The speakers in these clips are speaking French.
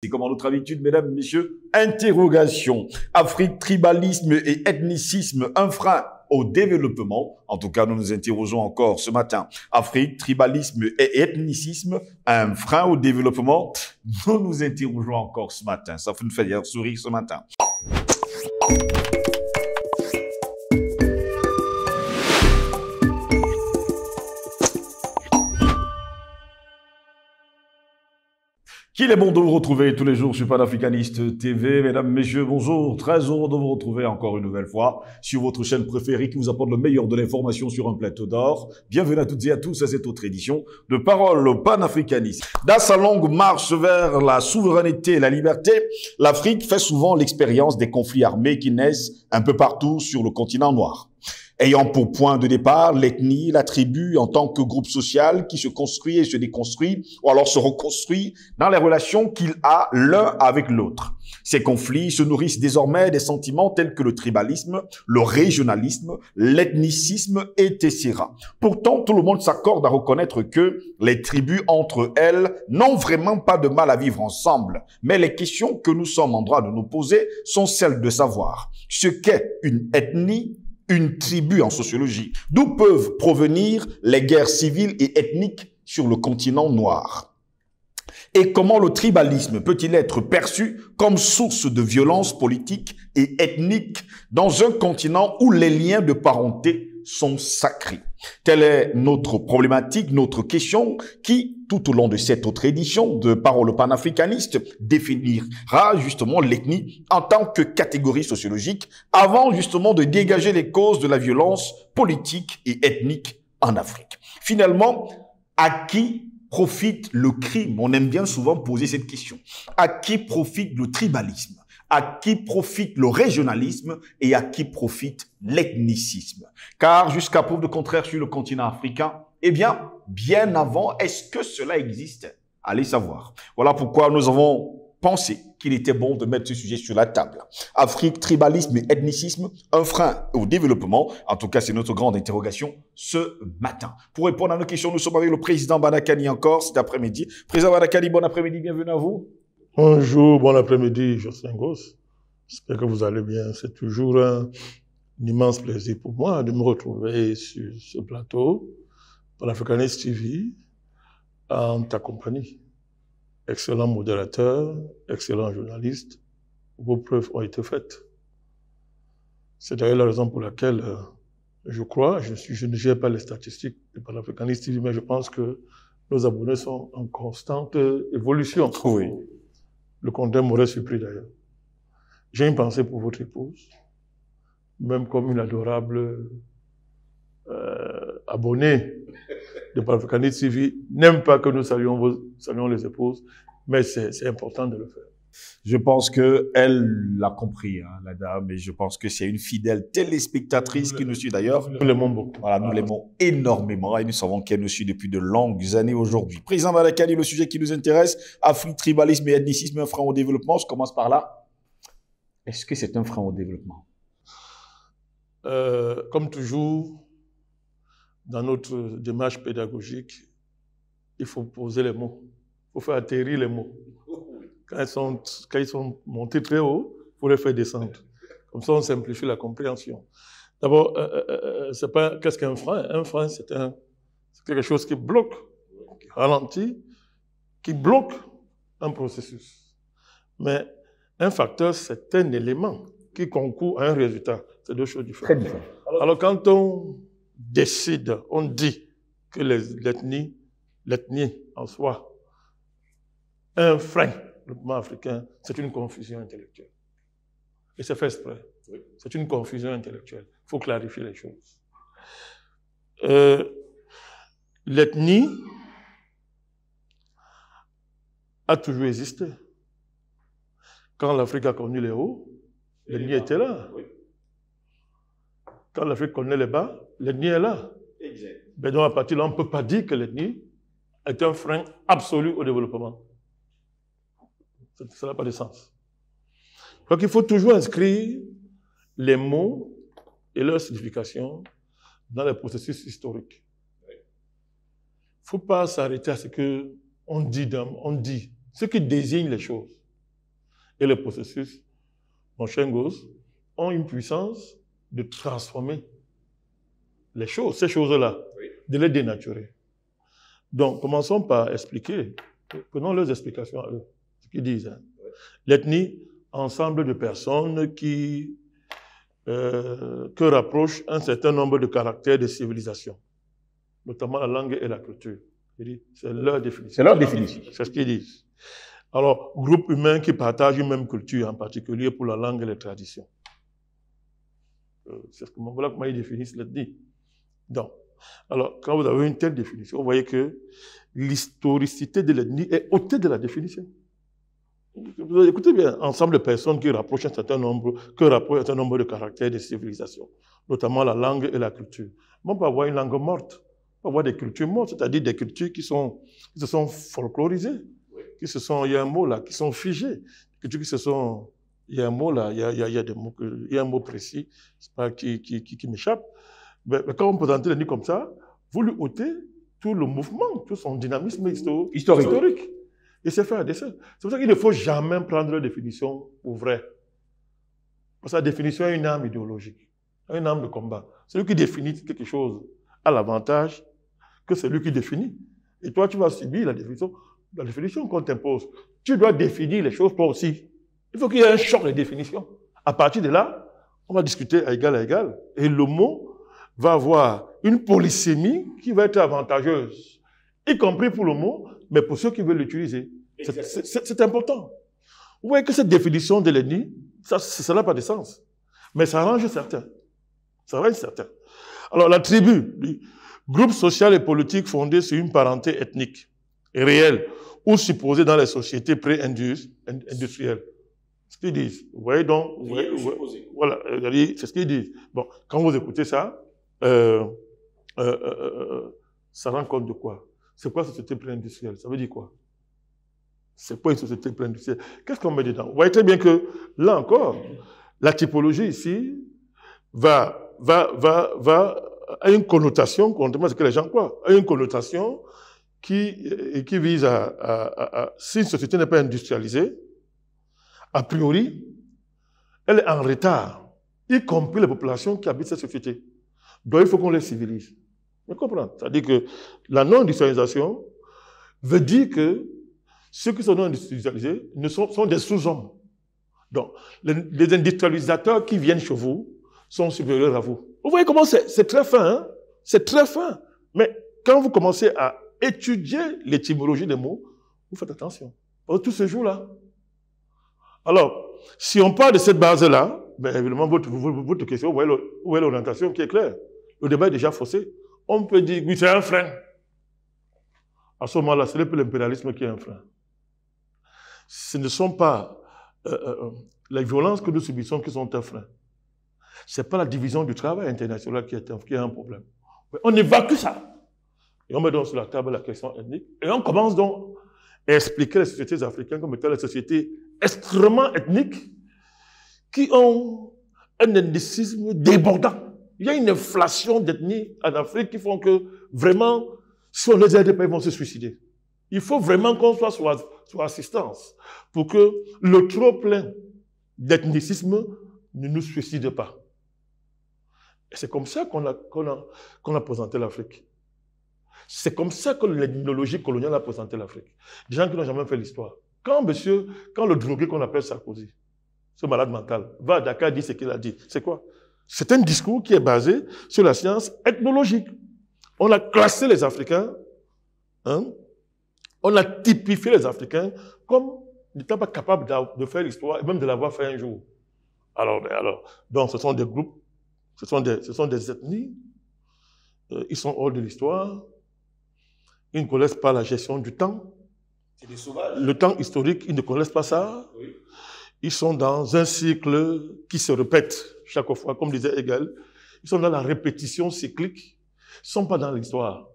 C'est comme en notre habitude, mesdames, messieurs, interrogation. Afrique, tribalisme et ethnicisme, un frein au développement. En tout cas, nous nous interrogeons encore ce matin. Afrique, tribalisme et ethnicisme, un frein au développement. Nous nous interrogeons encore ce matin. Ça nous fait sourire ce matin. Qu'il est bon de vous retrouver tous les jours sur Panafricaniste TV. Mesdames, Messieurs, bonjour. Très heureux de vous retrouver encore une nouvelle fois sur votre chaîne préférée qui vous apporte le meilleur de l'information sur un plateau d'or. Bienvenue à toutes et à tous à cette autre édition de Parole panafricaniste. Dans sa longue marche vers la souveraineté et la liberté, l'Afrique fait souvent l'expérience des conflits armés qui naissent un peu partout sur le continent noir ayant pour point de départ l'ethnie, la tribu en tant que groupe social qui se construit et se déconstruit, ou alors se reconstruit dans les relations qu'il a l'un avec l'autre. Ces conflits se nourrissent désormais des sentiments tels que le tribalisme, le régionalisme, l'ethnicisme, etc. Pourtant, tout le monde s'accorde à reconnaître que les tribus entre elles n'ont vraiment pas de mal à vivre ensemble. Mais les questions que nous sommes en droit de nous poser sont celles de savoir ce qu'est une ethnie, une tribu en sociologie. D'où peuvent provenir les guerres civiles et ethniques sur le continent noir? Et comment le tribalisme peut-il être perçu comme source de violence politique et ethnique dans un continent où les liens de parenté sont sacrés? Telle est notre problématique, notre question qui, tout au long de cette autre édition de Parole panafricaniste, définira justement l'ethnie en tant que catégorie sociologique avant justement de dégager les causes de la violence politique et ethnique en Afrique. Finalement, à qui profite le crime? On aime bien souvent poser cette question. À qui profite le tribalisme? À qui profite le régionalisme et à qui profite l'ethnicisme. Car jusqu'à preuve de contraire sur le continent africain, eh bien, bien avant, est-ce que cela existe? Allez savoir. Voilà pourquoi nous avons pensé qu'il était bon de mettre ce sujet sur la table. Afrique, tribalisme et ethnicisme, un frein au développement. En tout cas, c'est notre grande interrogation ce matin. Pour répondre à nos questions, nous sommes avec le président Banakani encore cet après-midi. Président Banakani, bon après-midi, bienvenue à vous. Bonjour, bon après-midi, Jocelyn Goss. J'espère que vous allez bien. C'est toujours un, immense plaisir pour moi de me retrouver sur ce plateau pour l'Africanist TV en ta compagnie. Excellent modérateur, excellent journaliste. Vos preuves ont été faites. C'est d'ailleurs la raison pour laquelle euh, je crois, je, ne gère pas les statistiques de l'Africanist TV, mais je pense que nos abonnés sont en constante évolution. Oui. Le compteur m'aurait surpris d'ailleurs. J'ai une pensée pour votre épouse, même comme une adorable euh, abonnée de Panafricaniste TV n'aime pas que nous saluons, vos, saluons les épouses, mais c'est important de le faire. Je pense que elle l'a compris, hein, la dame, et je pense que c'est une fidèle téléspectatrice qui nous suit d'ailleurs. Nous l'aimons beaucoup. Voilà, nous l'aimons énormément et nous savons qu'elle nous suit depuis de longues années aujourd'hui. Président Valakali, le sujet qui nous intéresse, Afrique, tribalisme et ethnicisme, un frein au développement. Je commence par là. Est-ce que c'est un frein au développement? Euh, Comme toujours, dans notre démarche pédagogique, il faut poser les mots. Il faut faire atterrir les mots. Quand ils sont, quand ils sont montés très haut, il faut les faire descendre. Comme ça, on simplifie la compréhension. D'abord, euh, euh, euh c'est pas qu'est-ce qu'un frein? Un frein, c'est quelque chose qui bloque, qui ralentit, qui bloque un processus. Mais un facteur, c'est un élément qui concourt à un résultat. C'est deux choses différentes. Alors, quand on décide, on dit que l'ethnie, l'ethnie en soi, un frein le mouvement africain, c'est une confusion intellectuelle. Et c'est fait exprès. C'est une confusion intellectuelle. Il faut clarifier les choses. Euh, l'ethnie a toujours existé. Quand l'Afrique a connu les hauts, l'ennemi était là. Quand l'Afrique connaît les bas, l'ennemi est là. Mais donc à partir de là, on ne peut pas dire que l'ennemi est un frein absolu au développement. Ça n'a pas de sens. Donc il faut toujours inscrire les mots et leur signification dans les processus historiques. Il ne faut pas s'arrêter à ce que on dit, on dit, ce qui désigne les choses. et les processus, mon cher Gosse, ont une puissance de transformer les choses, ces choses-là, de les dénaturer. Donc, commençons par expliquer, prenons leurs explications à eux, ce qu'ils disent. Hein. L'ethnie, ensemble de personnes qui, euh, que rapprochent un certain nombre de caractères de civilisation, notamment la langue et la culture. C'est leur définition. C'est leur définition. C'est ce qu'ils disent. Alors, groupe humain qui partage une même culture, en particulier pour la langue et les traditions. Euh, c'est ce que, voilà comment ils définissent l'ethnie. Donc, alors, quand vous avez une telle définition, vous voyez que l'historicité de l'ethnie est ôtée de la définition. Écoutez bien, ensemble de personnes qui rapprochent un certain nombre, que rapprochent un certain nombre de caractères de civilisation, notamment la langue et la culture. on peut avoir une langue morte, on peut avoir des cultures mortes, c'est-à-dire des cultures qui, sont, qui se sont folklorisées, qui se sont, il y a un mot là, qui sont figées, des cultures qui se sont, il y a un mot là, il y a, il y a, des mots, il y a un mot précis, pas, qui, qui, qui, qui m'échappe. Mais, quand on présente l'ennemi comme ça, vous lui ôtez tout le mouvement, tout son dynamisme historique. historique. Et c'est fait à dessein. C'est pour ça qu'il ne faut jamais prendre la définition pour vrai. Parce que la définition est une arme idéologique, une arme de combat. Celui qui définit quelque chose a l'avantage que celui qui définit. Et toi, tu vas subir la définition, la définition qu'on t'impose. Tu dois définir les choses toi aussi. Il faut qu'il y ait un choc de définition. À partir de là, on va discuter à égal à égal. Et le mot va avoir une polysémie qui va être avantageuse, y compris pour le mot, mais pour ceux qui veulent l'utiliser. C'est important. Vous voyez que cette définition de l'ennemi, ça, ça n'a pas de sens. Mais ça arrange certains. Ça arrange certains. Alors, la tribu, groupe social et politique fondé sur une parenté ethnique, réelle, ou supposée dans les sociétés pré-industrielles. Ce qu'ils disent. Vous voyez donc, voilà, c'est ce qu'ils disent. Bon, quand vous écoutez ça, euh, euh, euh, ça rend compte de quoi? C'est quoi société pré-industrielle? Ça veut dire quoi? C'est quoi une société pré-industrielle Qu'est-ce qu'on met dedans? Vous voyez très bien que, là encore, la typologie ici va, va, va, va a une connotation, contrairement à ce que les gens croient, a une connotation qui, qui vise à, à, à, si une société n'est pas industrialisée, a priori, elle est en retard, y compris les populations qui habitent cette société. Donc il faut qu'on les civilise. Vous comprenez? C'est-à-dire que la non-industrialisation veut dire que ceux qui sont industrialisés ne sont, des sous-hommes. Donc, les, industrialisateurs qui viennent chez vous sont supérieurs à vous. Vous voyez comment c'est très fin, hein? C'est très fin. Mais quand vous commencez à étudier l'étymologie des mots, vous faites attention. Tout ce jour-là. Alors, si on parle de cette base-là, ben évidemment, votre, question, vous voyez l'orientation qui est claire? Le débat est déjà faussé. On peut dire, oui, c'est un frein. À ce moment-là, ce n'est plus l'impérialisme qui est un frein. Ce ne sont pas euh, euh, euh, les violences que nous subissons qui sont un frein. Ce n'est pas la division du travail international qui est un, problème. on évacue ça. Et on met donc sur la table la question ethnique. Et on commence donc à expliquer les sociétés africaines comme étant des sociétés extrêmement ethniques qui ont un indicisme débordant. Il y a une inflation d'ethnie en Afrique qui font que vraiment, si on les aide pas, ils vont se suicider. Il faut vraiment qu'on soit sous, assistance pour que le trop plein d'ethnicisme ne nous suicide pas. Et c'est comme ça qu'on a, présenté l'Afrique. C'est comme ça que l'ethnologie coloniale a présenté l'Afrique. Des gens qui n'ont jamais fait l'histoire. Quand monsieur, quand le drogué qu'on appelle Sarkozy, ce malade mental, va à Dakar dire ce qu'il a dit, c'est quoi? C'est un discours qui est basé sur la science ethnologique. On a classé les Africains, hein, on a typifié les Africains comme n'étant pas capables de faire l'histoire et même de l'avoir fait un jour. Alors, ben alors, donc ce sont des groupes, ce sont des, ce sont des ethnies, euh, ils sont hors de l'histoire, ils ne connaissent pas la gestion du temps. C'est des sauvages. Le temps historique, ils ne connaissent pas ça. Oui. Ils sont dans un cycle qui se répète chaque fois, comme disait Hegel. Ils sont dans la répétition cyclique. Ils ne sont pas dans l'histoire.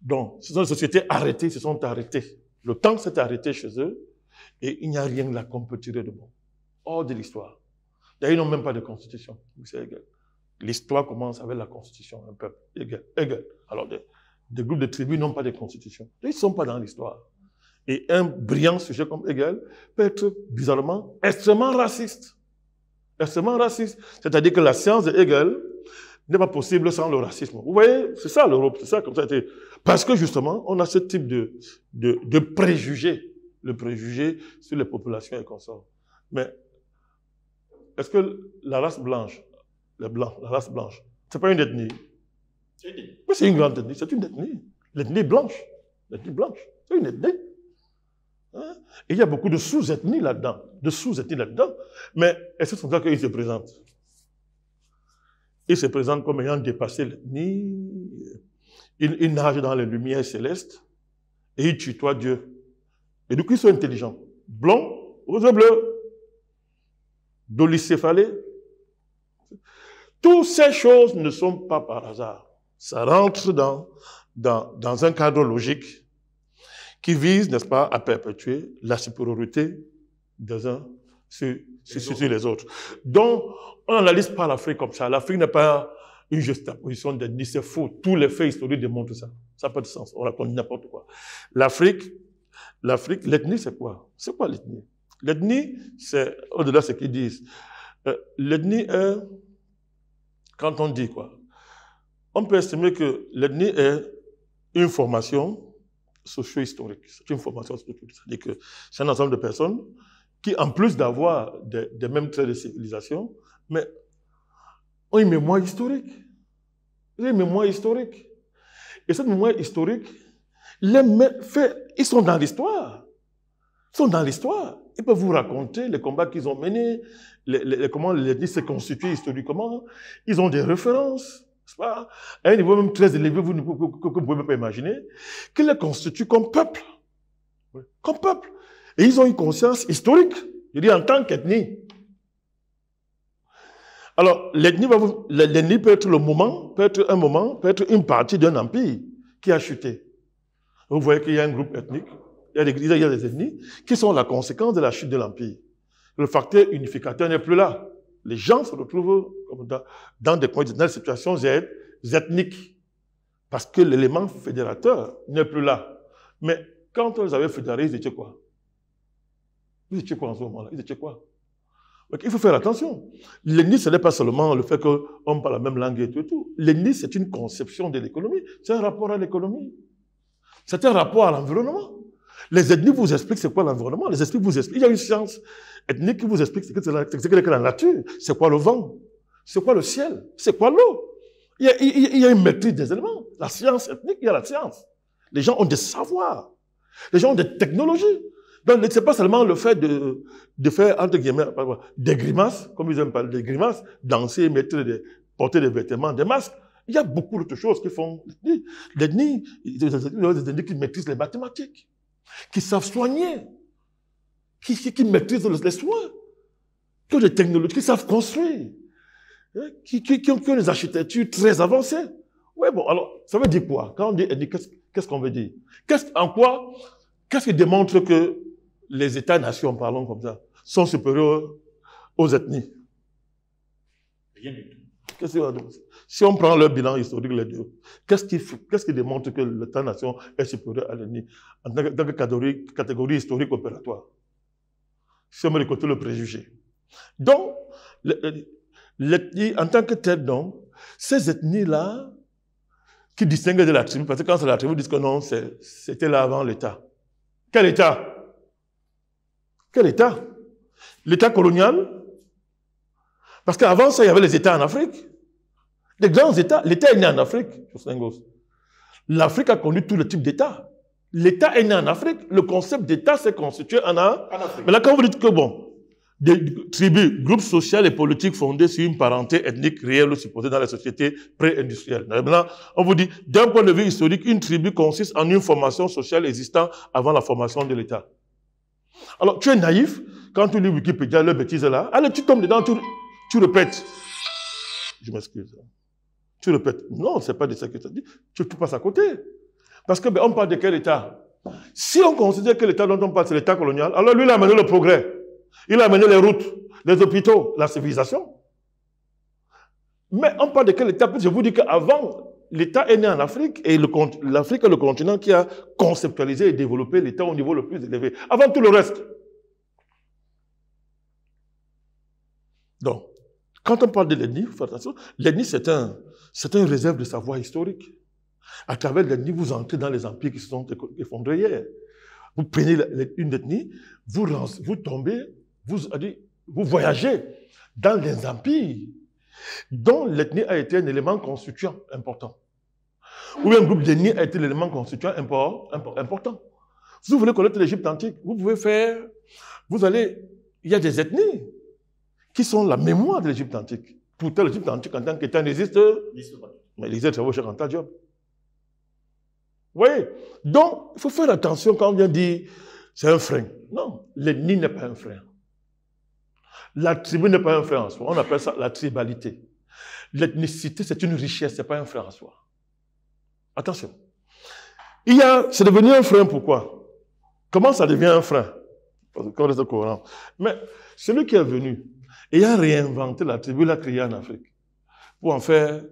Donc, ce sont des sociétés arrêtées, se sont arrêtés. Le temps s'est arrêté chez eux et il n'y a rien là qu'on peut tirer de bon. Hors de l'histoire. D'ailleurs, ils n'ont même pas de constitution. L'histoire commence avec la constitution, un peuple. Hegel. Alors, des, groupes de tribus n'ont pas de constitution. Ils ne sont pas dans l'histoire. Et un brillant sujet comme Hegel peut être bizarrement extrêmement raciste. Extrêmement raciste. C'est-à-dire que la science de Hegel n'est pas possible sans le racisme. Vous voyez, c'est ça l'Europe, c'est ça comme ça. Parce que justement, on a ce type de, de, de préjugés, le préjugé sur les populations et consorts. Mais est-ce que la race blanche, les blancs, la race blanche, c'est pas une ethnie? Mais c'est une grande ethnie, c'est une ethnie. L'ethnie blanche, l'ethnie blanche, c'est une ethnie. Hein? Et il y a beaucoup de sous-ethnies là-dedans, de sous-ethnies là-dedans. Mais est-ce que c'est comme ça qu'ils se présentent? Ils se présentent comme ayant dépassé l'ethnie. Ils, ils nagent dans les lumières célestes et ils tutoient Dieu. Et du coup, ils sont intelligents. Blond, rose bleu, dolicéphalée. Toutes ces choses ne sont pas par hasard. Ça rentre dans, dans, dans un cadre logique qui vise, n'est-ce pas, à perpétuer la supériorité des uns sur, sur, sur les autres. Donc, on n'analyse pas l'Afrique comme ça. L'Afrique n'est pas une juxtaposition d'ethnie, c'est faux. Tous les faits historiques démontrent ça. Ça n'a pas de sens. On raconte n'importe quoi. L'Afrique, l'Afrique, l'ethnie, c'est quoi? C'est quoi l'ethnie? L'ethnie, c'est au-delà de ce qu'ils disent. Euh, l'ethnie est, quand on dit quoi? On peut estimer que l'ethnie est une formation socio-historique. C'est une formation socio-historique. C'est-à-dire que c'est un ensemble de personnes qui, en plus d'avoir des, mêmes traits de civilisation, mais ont une mémoire historique. Une mémoire historique. Et cette mémoire historique, les faits, ils sont dans l'histoire. Ils sont dans l'histoire. Ils peuvent vous raconter les combats qu'ils ont menés, les, les, comment l'ethnie s'est constituée historiquement. Ils ont des références pas? À un niveau même très élevé, vous ne pouvez pas imaginer, qu'ils les constituent comme peuple. Comme peuple. Et ils ont une conscience historique, je dis en tant qu'ethnie. Alors, l'ethnie, peut être le moment, peut être un moment, peut être une partie d'un empire qui a chuté. Vous voyez qu'il y a un groupe ethnique, il y a des, il y a des ethnies qui sont la conséquence de la chute de l'empire. Le facteur unificateur n'est plus là les gens se retrouvent dans, des, des situations ethniques. Parce que l'élément fédérateur n'est plus là. Mais quand on les avait fédérés, ils étaient quoi? Ils étaient quoi en ce moment-là? Ils étaient quoi? Il faut faire attention. L'ethnie, ce n'est pas seulement le fait qu'on parle la même langue et tout. Et tout. L'ethnie, c'est une conception de l'économie. C'est un rapport à l'économie. C'est un rapport à l'environnement. Les ethnies vous expliquent c'est quoi l'environnement. Les esprits vous expliquent. Il y a une science ethnique qui vous explique ce que c'est la, nature. C'est quoi le vent? C'est quoi le ciel? C'est quoi l'eau? Il, y a une maîtrise des éléments. La science ethnique, il y a la science. Les gens ont des savoirs. Les gens ont des technologies. Donc, c'est pas seulement le fait de, de faire, entre guillemets, des grimaces, comme ils aiment parler, des grimaces, danser, mettre des, porter des vêtements, des masques. Il y a beaucoup d'autres choses qui font. Les ethnies qui maîtrisent les mathématiques qui savent soigner, qui, qui, maîtrisent les soins, qui ont des technologies, qui savent construire, hein, qui, qui, ont, des architectures très avancées. Oui, bon, alors, ça veut dire quoi? Quand on dit qu'est-ce qu'on veut dire? Qu'est-ce, En quoi? Qu'est-ce qui démontre que les États-nations, parlons comme ça, sont supérieurs aux ethnies Rien du tout. Qu'est-ce que si on prend leur bilan historique, les deux, qu'est-ce qui, qu'est-ce qui démontre que l'État-nation est supérieur à l'ennemi en tant que, catégorie, catégorie, historique opératoire? Si on me récolte le préjugé. Donc, en tant que tel, donc, ces ethnies-là, qui distinguent de la tribu, parce que quand c'est la tribu, ils disent que non, c'était là avant l'État. Quel État? Quel État L'État colonial Parce qu'avant ça, il y avait les États en Afrique. Les grands États, l'État est né en Afrique, L'Afrique a connu tous les types d'États. L'État est né en Afrique. Le concept d'État s'est constitué en, Afrique. Mais là, quand vous dites que, bon, des tribus, groupes sociaux et politiques fondés sur une parenté ethnique réelle ou supposée dans les sociétés pré-industrielles. Maintenant, on vous dit, d'un point de vue historique, une tribu consiste en une formation sociale existant avant la formation de l'État. Alors, tu es naïf quand tu lis Wikipédia, le bêtise là. Allez, tu tombes dedans, tu, tu répètes. Je m'excuse. Tu répètes, non, c'est pas de ça que tu dit. Tu, passes à côté. Parce que ben, on parle de quel État? Si on considère que l'État dont on parle, c'est l'État colonial, alors lui, il a amené le progrès. Il a amené les routes, les hôpitaux, la civilisation. Mais on parle de quel État? Je vous dis qu'avant l'État est né en Afrique et l'Afrique est le continent qui a conceptualisé et développé l'État au niveau le plus élevé, avant tout le reste. Donc, quand on parle de l'ethnie, l'ethnie c'est un, c'est une réserve de savoir historique. À travers l'ethnie, vous entrez dans les empires qui se sont effondrés hier. Vous prenez une ethnie, vous, vous tombez, vous, vous voyagez dans les empires dont l'ethnie a été un élément constituant important. Ou un groupe d'ethnies a été l'élément constituant important. Si vous voulez connaître l'Égypte antique, vous pouvez faire, vous allez, il y a des ethnies qui sont la mémoire de l'Égypte antique. Pourtant, l'Égypte antique en tant qu'État n'existe, mais il existe chez Ranta Job. Vous voyez? Donc, il faut faire attention quand on vient dire c'est un frein. Non, l'ethnie n'est pas un frein. La tribu n'est pas un frein en soi. On appelle ça la tribalité. L'ethnicité, c'est une richesse, ce n'est pas un frein en soi. Attention. Il y a, c'est devenu un frein, pourquoi? Comment ça devient un frein? Parce qu'on reste au courant. Mais celui qui est venu et a réinventé la tribu, l'a créé en Afrique, pour en faire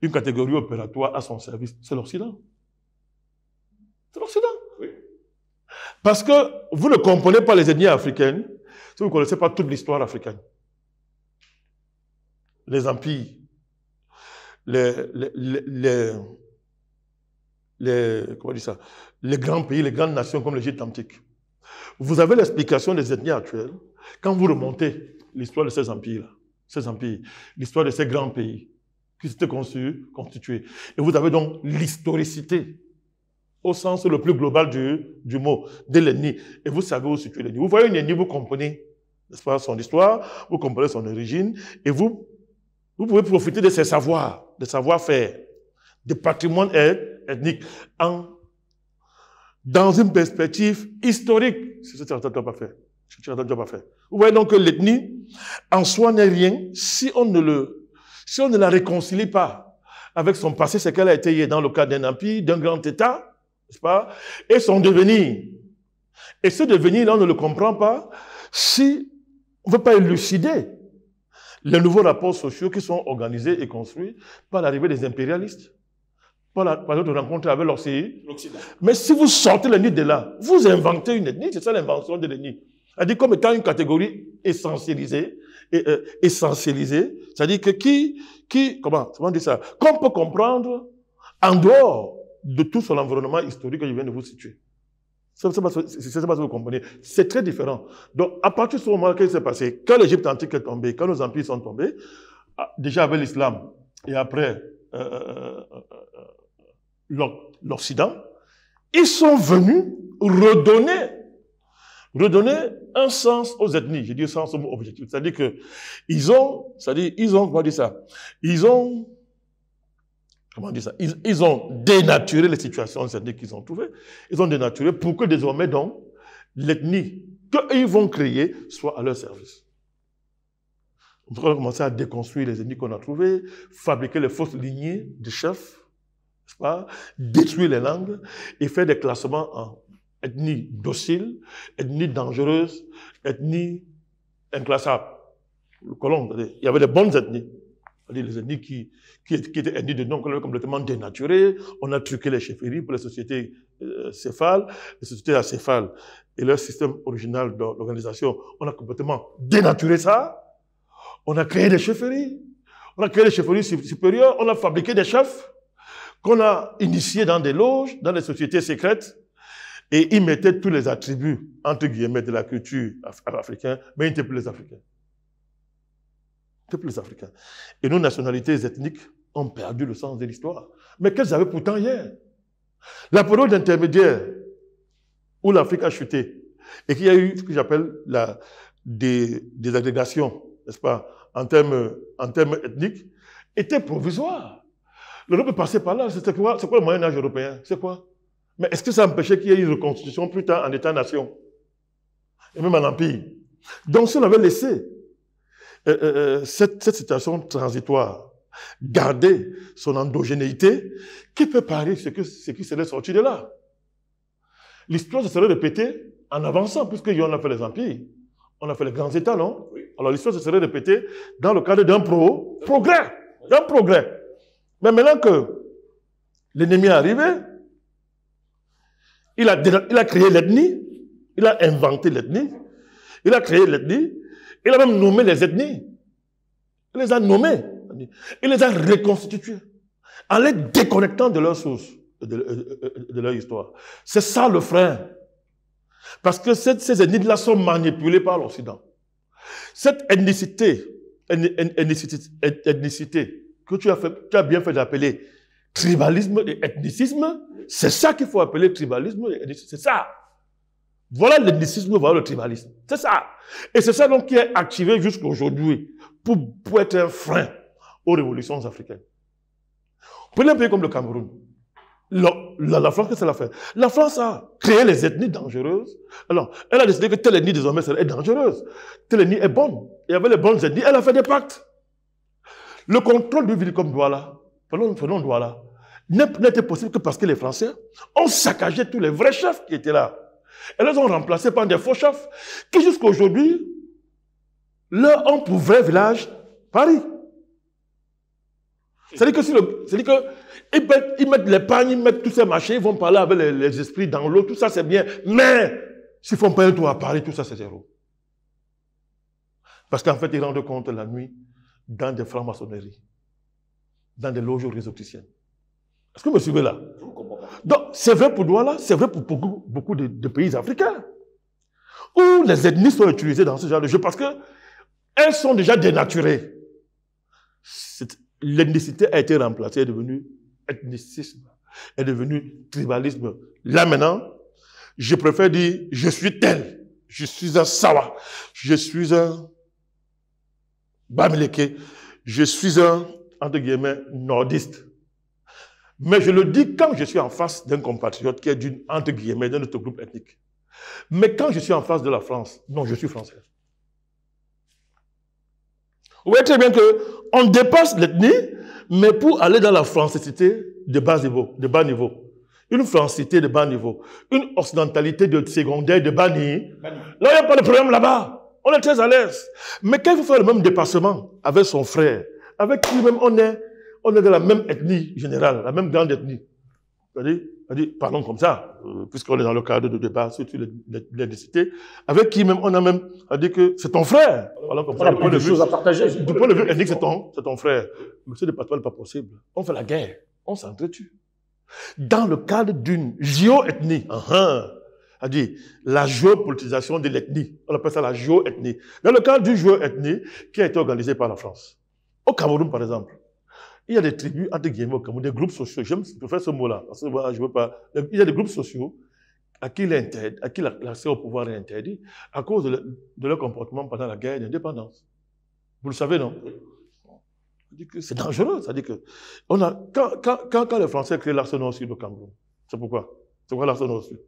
une catégorie opératoire à son service, c'est l'Occident. C'est l'Occident. Oui. Parce que vous ne comprenez pas les ethnies africaines si vous ne connaissez pas toute l'histoire africaine. Les empires, les, les, les, comment ça, les grands pays, les grandes nations comme l'Égypte antique. Vous avez l'explication des ethnies actuelles quand vous remontez l'histoire de ces empires-là, ces empires, l'histoire de ces grands pays qui s'étaient constitués. Et vous avez donc l'historicité au sens le plus global du, du mot, de l'ennemi. Et vous savez où situer l'ennemi. Vous voyez une ennemi, vous comprenez, n'est-ce pas, son histoire, vous comprenez son origine, et vous, vous pouvez profiter de ses savoirs, de savoir-faire, de patrimoine ethnique, en, dans une perspective historique. C'est ce que tu pas fait. pas fait. Vous voyez donc que l'ethnie, en soi, n'est rien si on ne le, si on ne la réconcilie pas avec son passé, c'est qu'elle a été dans le cadre d'un empire, d'un grand État, n'est-ce pas Et son devenir. Et ce devenir-là, on ne le comprend pas si on ne veut pas élucider les nouveaux rapports sociaux qui sont organisés et construits par l'arrivée des impérialistes, par, la, par notre rencontre avec l'Occident. Mais si vous sortez l'ennemi de là, vous inventez une ethnie, c'est ça l'invention de l'ennemi. C'est-à-dire comme étant une catégorie essentialisée, et, euh, essentialisée, c'est-à-dire que qui, qui, comment, comment dire ça, qu'on peut comprendre en dehors de tout son environnement historique que je viens de vous situer. C'est ça que vous comprenez. C'est très différent. Donc, à partir de ce moment, qu'est-ce qui s'est passé? Quand l'Égypte antique est tombée, quand nos empires sont tombés, ah, déjà avec l'islam et après euh, euh, euh, l'Occident, ils sont venus redonner, redonner un sens aux ethnies. Je dis sens objectif. C'est-à-dire que ils ont, c'est-à-dire, ils ont, comment dire ça Ils ont comment dire ça? Ils, ont dénaturé les situations ethniques qu'ils ont trouvées. Ils ont dénaturé pour que désormais, donc, l'ethnie qu'ils vont créer soit à leur service. On va commencer à déconstruire les ethnies qu'on a trouvées, fabriquer les fausses lignées de chefs, pas, détruire les langues et faire des classements en ethnie docile, ethnie dangereuse, ethnie inclassable. Le colon, il y avait des bonnes ethnies les ethnies qui, qui, étaient ethnies de nom complètement dénaturées. On a truqué les chefferies pour les sociétés euh, céphales, les sociétés acéphales et leur système original d'organisation. On a complètement dénaturé ça. On a créé des chefferies. On a créé des chefferies supérieures. On a fabriqué des chefs qu'on a initiés dans des loges, dans des sociétés secrètes. Et ils mettaient tous les attributs, entre guillemets, de la culture africaine, mais ils n'étaient plus les Africains plus Africains. Et nos nationalités ethniques ont perdu le sens de l'histoire. Mais qu'elles avaient pourtant hier. La période intermédiaire où l'Afrique a chuté et qu'il y a eu ce que j'appelle des, n'est-ce pas, en termes, ethniques, était provisoire. L'Europe passée par là. C'est quoi, quoi le Moyen-Âge européen? C'est quoi? Mais est-ce que ça empêchait qu'il y ait une reconstitution plus tard en État-nation? Et même en Empire? Donc si on avait laissé euh, euh, euh, cette, cette, situation transitoire, garder son endogénéité, qui peut parier ce, que, ce qui serait sorti de là L'histoire se serait répétée en avançant, puisqu'on a fait les empires, on a fait les grands États, non? Alors l'histoire se serait répétée dans le cadre d'un pro, progrès, d'un progrès. Mais maintenant que L'ennemi est arrivé. Il a, il a créé l'ethnie. Il a inventé l'ethnie. Il a créé l'ethnie. Il a même nommé les ethnies. Il les a nommés. Il les a reconstitués. En les déconnectant de leur source, de, de leur histoire. C'est ça le frein. Parce que ces ethnies-là sont manipulées par l'Occident. Cette ethnicité, ethnicité, que as, fait, tu as bien fait d'appeler tribalisme et ethnicisme, c'est ça qu'il faut appeler tribalisme et ethnicisme. C'est ça. Voilà l'ethnicisme, voilà le tribalisme. C'est ça. Et c'est ça donc qui est activé jusqu'à aujourd'hui pour, être un frein aux révolutions africaines. Prenez un pays comme le Cameroun. La, France, qu'est-ce qu'elle a fait? La France a créé les ethnies dangereuses. Alors, elle a décidé que telle ethnie désormais est dangereuse. Telle ethnie est bonne. Et avec les bonnes ethnies, elle a fait des pactes. Le contrôle du ville comme Douala, prenons Douala, n'était possible que parce que les Français ont saccagé tous les vrais chefs qui étaient là. Et les ont remplacés par des faux chefs qui jusqu'à aujourd'hui leur ont pour vrai village Paris. C'est-à-dire que, si le, que ils mettent, ils mettent ils mettent tous ces marchés, ils vont parler avec les, esprits dans l'eau, tout ça c'est bien. Mais s'ils font pas un tour à Paris, tout ça c'est zéro. Parce qu'en fait, ils rendent compte la nuit dans des francs-maçonneries, dans des loges réseauticiennes. Est-ce que vous me suivez là? Donc, c'est vrai pour Douala, c'est vrai pour beaucoup, de, pays africains, où les ethnies sont utilisées dans ce genre de jeu parce qu'elles sont déjà dénaturées. L'ethnicité a été remplacée, est devenue ethnicisme, est devenue tribalisme. Là maintenant, je préfère dire, je suis tel, je suis un Sawa, je suis un Bamileke, je suis un, entre guillemets, nordiste. Mais je le dis quand je suis en face d'un compatriote qui est d'une, entre guillemets, d'un autre groupe ethnique. Mais quand je suis en face de la France, non, je suis français. Vous voyez très bien qu'on dépasse l'ethnie, mais pour aller dans la francité de bas niveau, de bas niveau. Une francité de bas niveau. Une occidentalité de secondaire de bas niveau. Là, il n'y a pas de problème là-bas. On est très à l'aise. Mais quand il faut faire le même dépassement avec son frère, avec qui même on est, on est de la même ethnie générale, la même grande ethnie. C'est-à-dire, parlons comme ça, euh, puisqu'on est dans le cadre de débat sur l'ethnicité, avec qui même on a même à dire que c'est ton frère. Parlons comme on ça. a de choses à partager. Du point de vue ethnique, c'est ton, c'est ton frère. Mais ce n'est pas pas possible. On fait la guerre. On s'entretue. Dans le cadre d'une géoethnie. Uh -huh a dit la géopolitisation de l'ethnie. On appelle ça la géoethnie. Dans le cadre du géoethnie qui a été organisé par la France. Au Cameroun, par exemple, il y a des tribus, entre guillemets, au des groupes sociaux. J'aime préfère ce mot-là, parce que je veux pas. Il y a des groupes sociaux à qui l'accès au pouvoir est interdit à cause de, leur comportement pendant la guerre d'indépendance. Vous le savez, non? C'est dangereux. Ça dit que quand, les Français créent l'arsenal sud au Cameroun, c'est pourquoi? C'est quoi l'arsenal sud?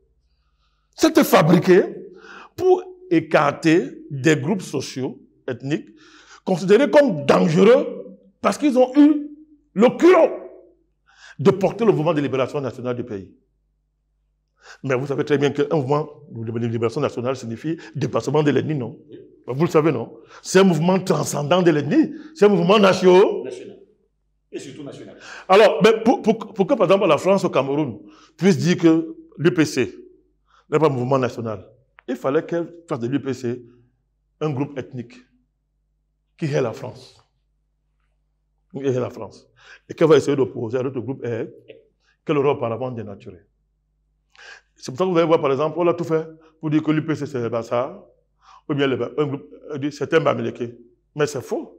C'était fabriqué pour écarter des groupes sociaux, ethniques, considérés comme dangereux parce qu'ils ont eu le culot de porter le mouvement de libération nationale du pays. Mais vous savez très bien qu'un mouvement de libération nationale signifie dépassement de l'ethnie, non? Vous le savez, non? C'est un mouvement transcendant de l'ethnie. C'est un mouvement national. National. Et surtout national. Alors, pour, pour, pour, que, par exemple, la France au Cameroun puisse dire que l'UPC, n'est pas un mouvement national. Il fallait qu'elle fasse de l'UPC un groupe ethnique qui est la France. Qui est la France. Et qu'elle va essayer d'opposer à d'autres groupes qu'elle aura auparavant dénaturé. C'est pour ça que vous allez voir, par exemple, on a tout fait pour dire que l'UPC c'est le Bassar, ou bien un groupe dit c'est un Bamileke. Mais c'est faux.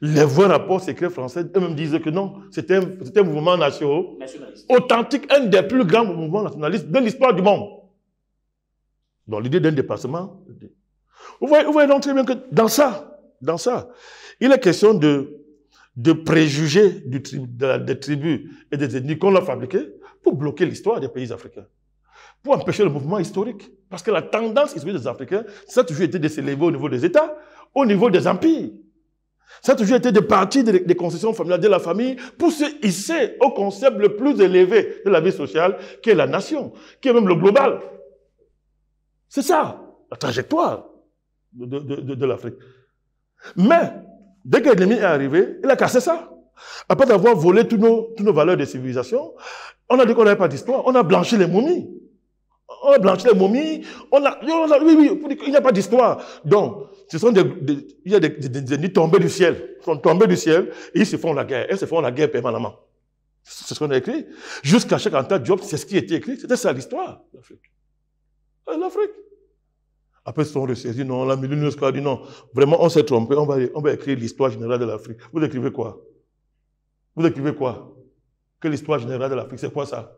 Les vrais rapports secrets français eux-mêmes disent que non, c'était un, un, mouvement national, authentique, un des plus grands mouvements nationalistes de l'histoire du monde. Dans l'idée d'un dépassement. Vous voyez, vous voyez donc très bien que dans ça, dans ça, il est question de, de préjugés du des tribus et des ethnies qu'on a fabriquées pour bloquer l'histoire des pays africains. Pour empêcher le mouvement historique. Parce que la tendance historique des Africains, ça a toujours été de s'élever au niveau des États, au niveau des empires. Ça a toujours été de partir des, concessions familiales de la famille pour se hisser au concept le plus élevé de la vie sociale, qui est la nation, qui est même le global. C'est ça, la trajectoire de, de, de, de l'Afrique. Mais, dès que l'ennemi est arrivé, il a cassé ça. après avoir volé toutes nos, nos valeurs de civilisation, on a dit qu'on n'avait pas d'histoire. On a blanchi les momies. On a blanchi les momies. On a, oui, oui, il n'y a pas d'histoire. Donc, ce sont des, il y a des, nids tombés du ciel. Ils sont tombés du ciel et ils se font la guerre. Ils se font la guerre permanemment. C'est ce qu'on a écrit. Jusqu'à chaque Job, c'est ce qui était écrit. C'était ça l'histoire d'Afrique. L'Afrique. Après, ils sont ressaisis. Non, la MINUSCO a dit non. Vraiment, on s'est trompé. On va, on va écrire l'histoire générale de l'Afrique. Vous écrivez quoi? Vous écrivez quoi? Que l'histoire générale de l'Afrique, c'est quoi ça?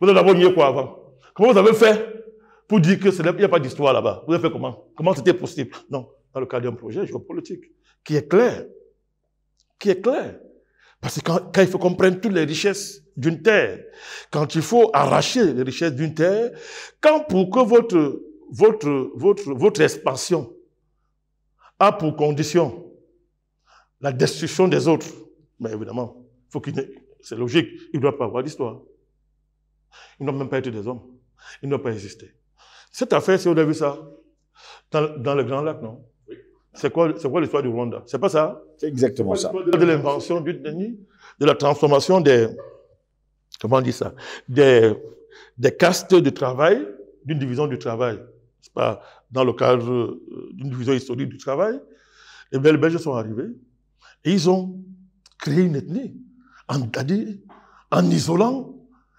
Vous avez d'abord nié quoi avant? Comment vous avez fait pour dire qu'il n'y a pas d'histoire là-bas? Vous avez fait comment? Comment c'était possible? Non, dans le cadre d'un projet géopolitique qui est clair. Qui est clair. Parce que quand, quand il faut qu'on prenne toutes les richesses d'une terre, quand il faut arracher les richesses d'une terre, quand pour que votre votre, votre, votre expansion a pour condition la destruction des autres, mais évidemment, faut qu'il c'est logique, il ne doit pas avoir d'histoire. Il ne doit même pas être des hommes. Il ne doit pas exister. Cette affaire, si on a vu ça, dans, dans le Grand Lac, non? C'est quoi, c'est quoi l'histoire du Rwanda? C'est pas ça? C'est exactement ça. De l'invention du de la transformation des, comment on dit ça, des, des castes de travail, d'une division du travail pas, dans le cadre euh, d'une division historique du travail, les Belges sont arrivés et ils ont créé une ethnie en, en isolant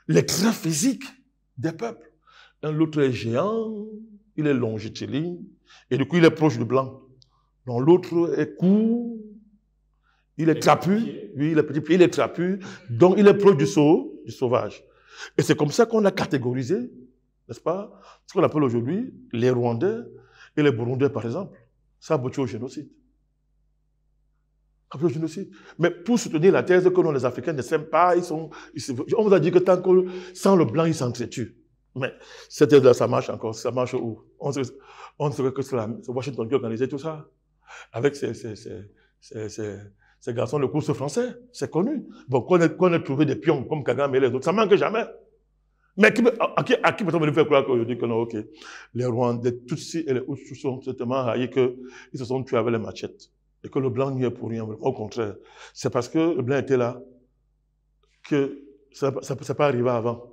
les traits physiques des peuples. L'autre est géant, il est longitudineux, et du coup il est proche du blanc. L'autre est court, il est trapu, oui, il est petit il est trapu, donc il est proche du, sau, du sauvage. Et c'est comme ça qu'on a catégorisé n'est-ce pas? Ce qu'on appelle aujourd'hui les Rwandais et les Burundais, par exemple. Ça aboutit au génocide. Au génocide. Mais pour soutenir la thèse que non, les Africains ne s'aiment pas, ils sont, on vous a dit que tant que sans le blanc, ils s'entretuent. Mais cette thèse-là, ça marche encore. Ça marche où? On sait, on que c'est Washington qui organisait tout ça. Avec ces, ces, ces, ces, garçons de course français. C'est connu. Bon, qu'on ait, ait, trouvé des pions comme Kagame et les autres, ça manque jamais. Mais qui, à, qui, à qui peut-on me faire croire qu'aujourd'hui que non, ok, les Rwandais, Tutsis et les Hutus sont tellement haïs qu'ils se sont tués avec les machettes. Et que le blanc n'y est pour rien. Au contraire. C'est parce que le blanc était là que ça ne pas arrivé avant.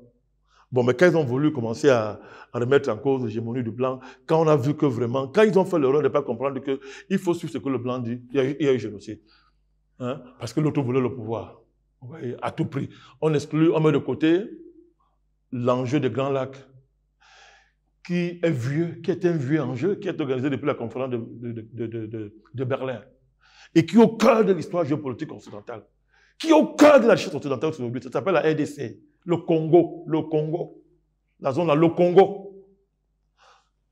Bon, mais quand ils ont voulu commencer à, remettre en cause l'hégémonie du blanc, quand on a vu que vraiment, quand ils ont fait l'erreur de ne pas comprendre qu'il faut suivre ce que le blanc dit, il y a il y a eu génocide. Hein? Parce que l'autre voulait le pouvoir. voyez, à tout prix. On exclut, on met de côté l'enjeu des Grands Lacs, qui est vieux, qui est un vieux enjeu, qui est organisé depuis la conférence de, de, de, de Berlin, et qui est au cœur de l'histoire géopolitique occidentale, qui est au cœur de la richesse occidentale aujourd'hui. Ça s'appelle la RDC, le Congo, le Congo, la zone là, le Congo.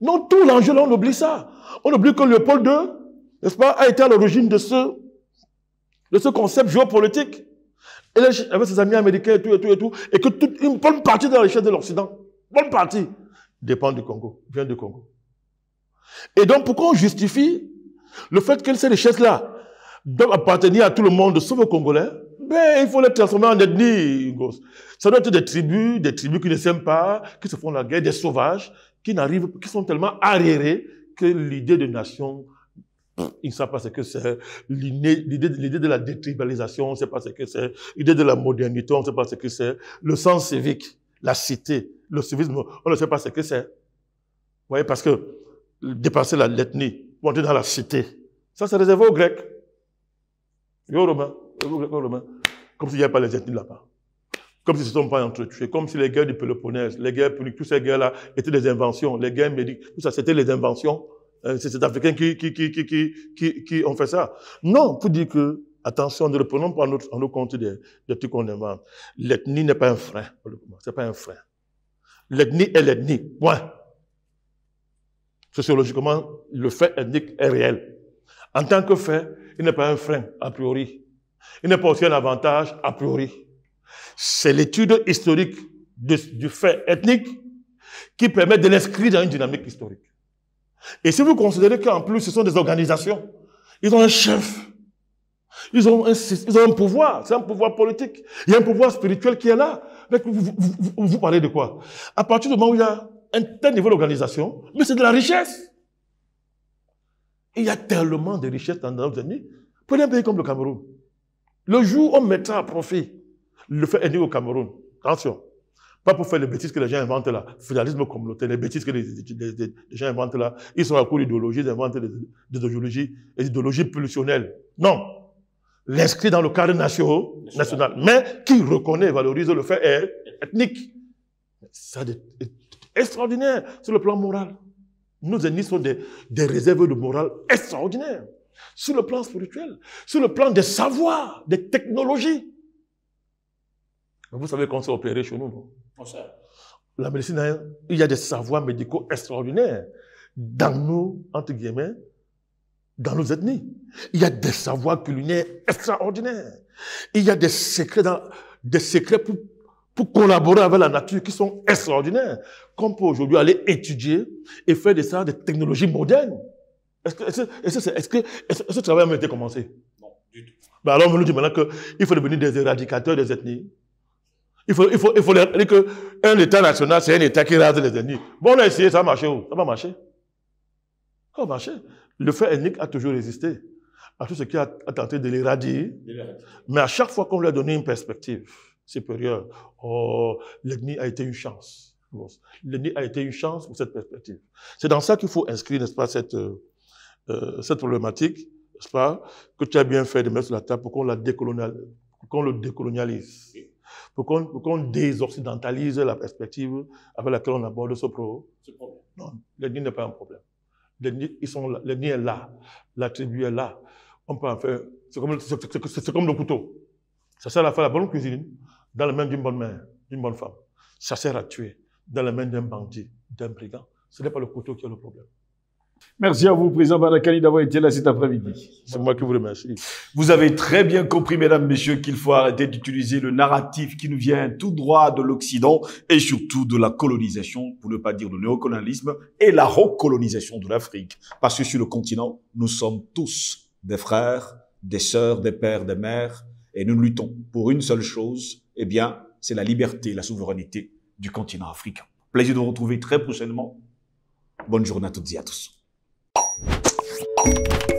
Non, tout l'enjeu là, on oublie ça. On oublie que Léopold II, n'est-ce pas, a été à l'origine de ce, de ce concept géopolitique avec ses amis américains et tout, et tout, et tout, et que toute une bonne partie de la richesse de l'Occident, bonne partie, dépend du Congo, vient du Congo. Et donc, pourquoi on justifie le fait que ces richesses-là doivent appartenir à tout le monde, sauf aux Congolais Ben, il faut les transformer en ethnie, Ça doit être des tribus, des tribus qui ne s'aiment pas, qui se font la guerre, des sauvages, qui n'arrivent, qui sont tellement arriérés que l'idée de nation ils ne savent pas ce que c'est. L'idée de la détribalisation, on ne sait pas ce que c'est. L'idée de la modernité, on ne sait pas ce que c'est. Le sens civique, la cité, le civisme, on ne sait pas ce que c'est. Vous voyez, parce que dépasser l'ethnie, monter dans la cité, ça c'est réservé aux Grecs. Et aux Romains. Aux Romains. Comme s'il n'y avait pas les ethnies là-bas. Comme s'ils ne se sont pas entretués. Comme si les guerres du Péloponnèse, les guerres puniques, toutes ces guerres-là étaient des inventions. Les guerres médiques, tout ça, c'était les inventions c'est ces Africains qui, qui, qui, qui, qui, ont fait ça. Non, pour dire que, attention, ne reprenons pas en nos compte des, des trucs qu'on invente. L'ethnie n'est pas un frein. C'est pas un frein. L'ethnie est l'ethnie. Point. Sociologiquement, le fait ethnique est réel. En tant que fait, il n'est pas un frein, a priori. Il n'est pas aussi un avantage, a priori. C'est l'étude historique du fait ethnique qui permet de l'inscrire dans une dynamique historique. Et si vous considérez qu'en plus, ce sont des organisations, ils ont un chef, ils ont un, ils ont un pouvoir, c'est un pouvoir politique, il y a un pouvoir spirituel qui est là. Mais vous, vous, vous, parlez de quoi? À partir du moment où il y a un tel niveau d'organisation, mais c'est de la richesse. il y a tellement de richesses dans nos unis Prenez un pays comme le Cameroun. Le jour où on mettra à profit le fait ethnique au Cameroun, attention, pas pour faire les bêtises que les gens inventent là, fédéralisme communautaire, les bêtises que les, gens inventent là, ils sont à court d'idéologie, ils inventent des, idéologies, des idéologies pulsionnelles. Non. L'inscrit dans le cadre national, mais qui reconnaît et valorise le fait ethnique. Ça est extraordinaire sur le plan moral. Nos ennemis sont des, des réserves de morale extraordinaires. Sur le plan spirituel, sur le plan des savoirs, des technologies. Vous savez qu'on s'est opéré chez nous, non? La médecine, il y a des savoirs médicaux extraordinaires dans nos, entre guillemets, dans nos ethnies. Il y a des savoirs culinaires extraordinaires. Il y a des secrets, dans, des secrets pour, pour collaborer avec la nature qui sont extraordinaires. Qu'on peut aujourd'hui aller étudier et faire des, ça, des technologies modernes. Est-ce que, est-ce, que, est-ce, ce travail a été commencé Non, du tout. Ben alors, on nous dit maintenant qu'il faut devenir des éradicateurs des ethnies. Il faut, il faut, il faut dire qu'un État national, c'est un État qui rase les ethnies. Bon, on a essayé, ça a marché où? Ça va marcher. Ça va marcher. Le fait ethnique a toujours résisté à tout ce qui a, tenté de l'éradier. Mais à chaque fois qu'on lui a donné une perspective supérieure, oh, l'ethnie a été une chance. L'ethnie a été une chance pour cette perspective. C'est dans ça qu'il faut inscrire, n'est-ce pas, cette, euh, cette problématique, n'est-ce pas, que tu as bien fait de mettre sur la table pour qu'on la décolonialise, qu'on le décolonialise pour qu'on désoccidentalise la perspective avec laquelle on aborde ce, problème. Non, l'ennemi n'est pas un problème. L'ennemi est là, la tribu est là. On peut en faire, c'est comme, comme, le couteau. Ça sert à faire la bonne cuisine dans la main d'une bonne mère, d'une bonne femme. Ça sert à tuer dans la main d'un bandit, d'un brigand. Ce n'est pas le couteau qui est le problème. Merci à vous, Président Badakani, d'avoir été là cet après-midi. C'est moi qui vous remercie. Vous avez très bien compris, mesdames, messieurs, qu'il faut arrêter d'utiliser le narratif qui nous vient tout droit de l'Occident et surtout de la colonisation, pour ne pas dire le néocolonialisme, et la recolonisation de l'Afrique. Parce que sur le continent, nous sommes tous des frères, des sœurs, des pères, des mères, et nous luttons pour une seule chose, eh bien, c'est la liberté, la souveraineté du continent africain. Plaisir de vous retrouver très prochainement. Bonne journée à toutes et à tous. Thank you.